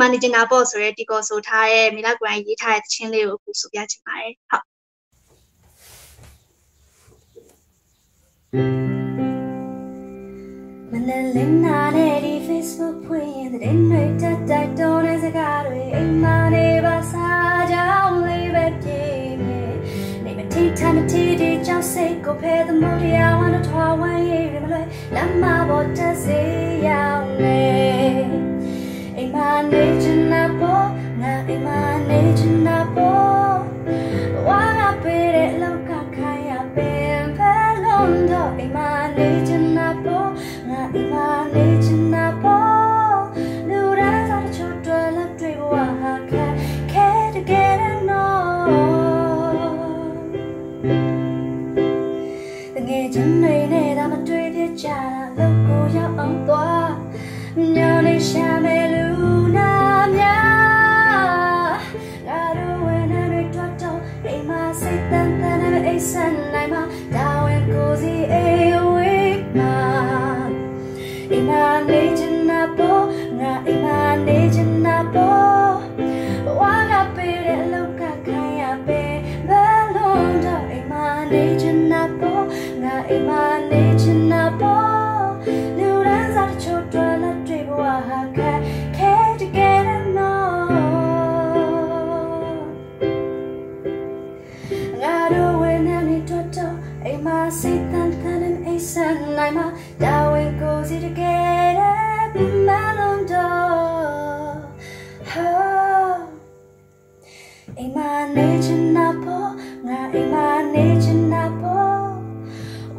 မာနေကျင်တာပေါ့ဆိုရဲဒီကောဆိုထားတဲ့မီလာကွန်ရေးထားတဲ့တခြင်းလေးကိုအခုဆိုပြချင်ပါတယ်ဟုတ်မနဲ့လင်းနာနဲ့ဒီ Facebook ဖွင့်ရင်တဲ့တွေတက်တက်တုံးတဲ့စကားတွေအိမ်မနေပါစားကြောင်းလေးပဲပြေမယ်နေမထိထားမထိဒီကြောင့်စိတ်ကိုဖဲသမို့တရားဝမ်းတော့ထွားဝမ်းရည်ရမလွယ်လမ်းမပေါ်တက်စေရောက်နေအိမ်မ နေချင်တာပေါ့ငါအိမ်မနေချင်တာပေါ့ဝါငါပေးတဲ့လောက်ကခိုင်းရပင်ဖဲလုံးတော့အိမ်မနေချင်တာပေါ့ငါအိမ်မနေချင်တာပေါ့လူရန်စားချို့တော်လက်တွေဘဝဟာခဲခဲတကယ်တော့တငယ်ချင်းတွေနဲ့ဒါမတွေ့ဖြစ်ကြတာလောက်ကိုရောက်အောင်သွားညနေရှာ တ်တန်တန်နဲ့အိတ်ဆန်နိုင်မှာဒါဝင်ကိုစီအေးဝေးမှာအိမ်မနေချင်တာပေါ့ငါအိမ်မနေချင်တာပေါ့ဝါကပေးတဲ့လောက်ကခိုင်းရပဲဘယ်လုံးတော့အိမ်မနေချင်တာပေါ့ငါအိမ်မနေ အိမ်မစိတ်တန်တန်နဲ့အိမ်ဆန်နိုင်မှာဒါဝင်ကိုစီတကယ်တဲ့မလုံးတော့ Oh အိမ်မနေချင်တာပေါ့ငါအိမ်မနေချင်တာပေါ့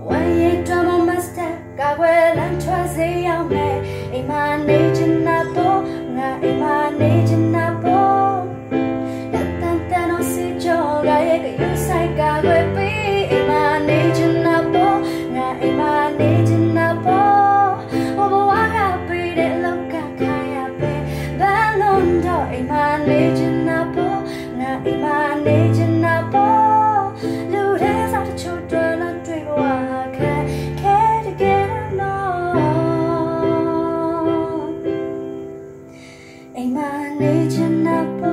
ဝမ်းရည်တော်မမစတာကာဝဲလန်ထွက် ပြီးမှနေချင်တာပေါ့လူတွေစားတချို့တွန်းတော့တွေ့ဘဝခက်ခဲတကယ်တော့အိမ်မှာနေချင်တာပေါ့